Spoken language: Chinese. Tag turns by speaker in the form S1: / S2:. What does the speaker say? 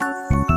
S1: 嗯。